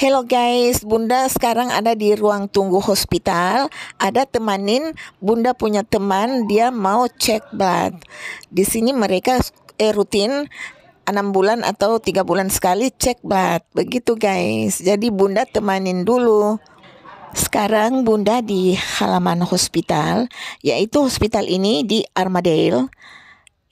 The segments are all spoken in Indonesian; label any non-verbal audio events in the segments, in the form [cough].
Hello guys, Bunda sekarang ada di ruang tunggu hospital. Ada temanin Bunda punya teman, dia mau cek blood. Di sini mereka eh, rutin enam bulan atau tiga bulan sekali cek blood. Begitu guys. Jadi Bunda temanin dulu. Sekarang Bunda di halaman hospital, yaitu hospital ini di Armadale.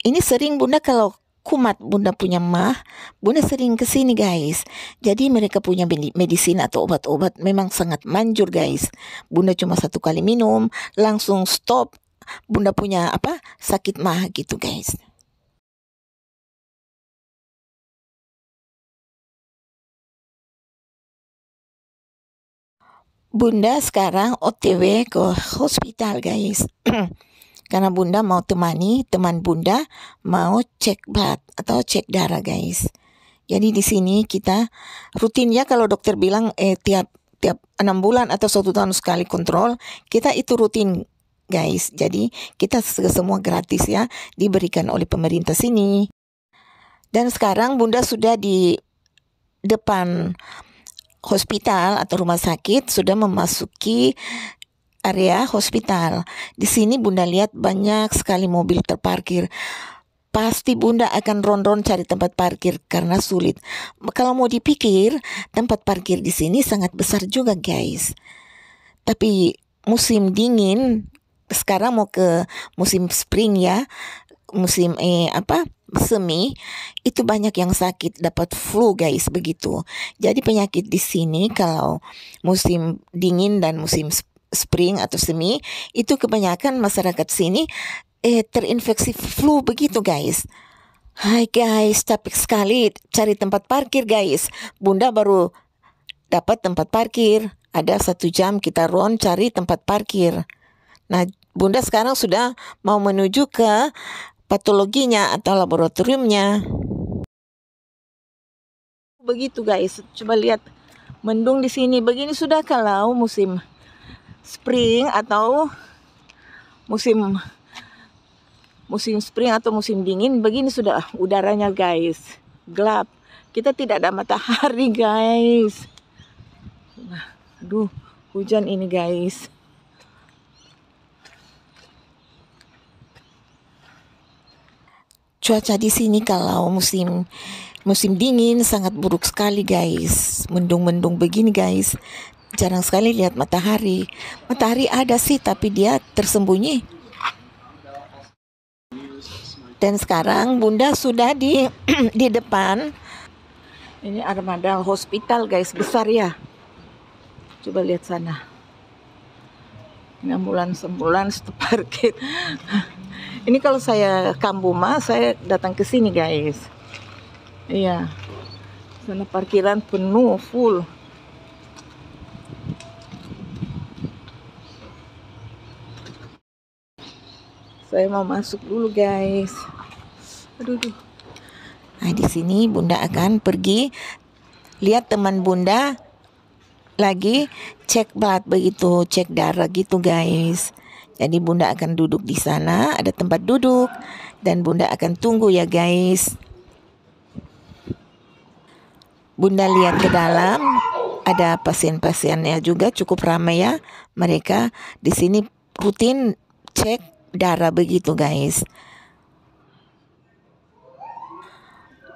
Ini sering Bunda kalau kumat bunda punya mah, bunda sering ke sini guys. Jadi mereka punya medisin atau obat-obat memang sangat manjur guys. Bunda cuma satu kali minum, langsung stop. Bunda punya apa sakit mah gitu guys. Bunda sekarang OTW ke hospital guys. [clears throat] Karena bunda mau temani teman bunda mau cek blood atau cek darah guys. Jadi di sini kita rutin ya kalau dokter bilang eh tiap tiap enam bulan atau satu tahun sekali kontrol kita itu rutin guys. Jadi kita semua gratis ya diberikan oleh pemerintah sini. Dan sekarang bunda sudah di depan hospital atau rumah sakit sudah memasuki area hospital. Di sini Bunda lihat banyak sekali mobil terparkir. Pasti Bunda akan ronron cari tempat parkir karena sulit. Kalau mau dipikir, tempat parkir di sini sangat besar juga, guys. Tapi musim dingin, sekarang mau ke musim spring ya, musim eh apa? semi itu banyak yang sakit dapat flu guys begitu. Jadi penyakit di sini kalau musim dingin dan musim spring atau semi itu kebanyakan masyarakat sini eh terinfeksi flu begitu guys. Hai guys, capek sekali cari tempat parkir guys. Bunda baru dapat tempat parkir. Ada satu jam kita ron cari tempat parkir. Nah, Bunda sekarang sudah mau menuju ke patologinya atau laboratoriumnya. Begitu guys, coba lihat mendung di sini. Begini sudah kalau musim spring atau musim musim spring atau musim dingin begini sudah udaranya guys. Gelap. Kita tidak ada matahari [laughs] guys. Nah, aduh hujan ini guys. Cuaca di sini kalau musim musim dingin sangat buruk sekali guys. Mendung-mendung begini guys jarang sekali lihat matahari. Matahari ada sih, tapi dia tersembunyi. Dan sekarang Bunda sudah di [clears throat] di depan. Ini armada hospital guys, besar ya. Coba lihat sana. Ini ambulans ambulans parkir. [laughs] Ini kalau saya Kambuma, saya datang ke sini guys. Iya. Sana parkiran penuh full. Saya mau masuk dulu guys. Aduh, aduh. Nah, di sini Bunda akan pergi lihat teman Bunda lagi cek blood begitu, cek darah gitu guys. Jadi Bunda akan duduk di sana, ada tempat duduk dan Bunda akan tunggu ya guys. Bunda lihat ke dalam, ada pasien-pasiennya juga cukup ramai ya. Mereka di sini rutin cek darah begitu guys.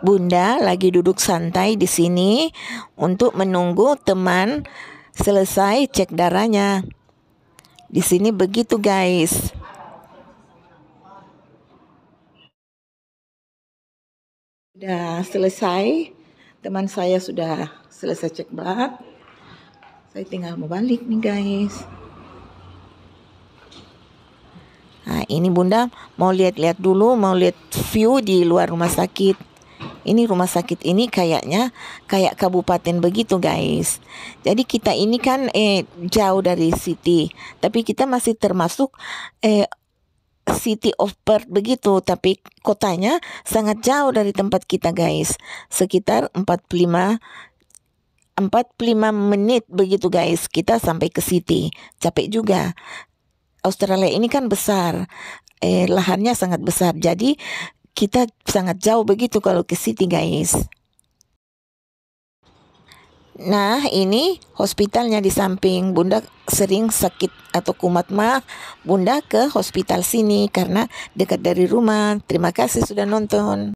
Bunda lagi duduk santai di sini untuk menunggu teman selesai cek darahnya. Di sini begitu guys. Sudah selesai. Teman saya sudah selesai cek blood. Saya tinggal mau balik nih guys. Nah, ini Bunda mau lihat-lihat dulu, mau lihat view di luar rumah sakit. Ini rumah sakit ini kayaknya kayak kabupaten begitu guys. Jadi kita ini kan eh jauh dari city, tapi kita masih termasuk eh City of Perth begitu, tapi kotanya sangat jauh dari tempat kita guys. Sekitar 45 45 menit begitu guys kita sampai ke city. Capek juga. Australia ini kan besar, eh, lahannya sangat besar. Jadi kita sangat jauh begitu kalau ke Sydney guys. Nah, ini hospitalnya di samping. Bunda sering sakit atau kumat mah, Bunda ke hospital sini karena dekat dari rumah. Terima kasih sudah nonton.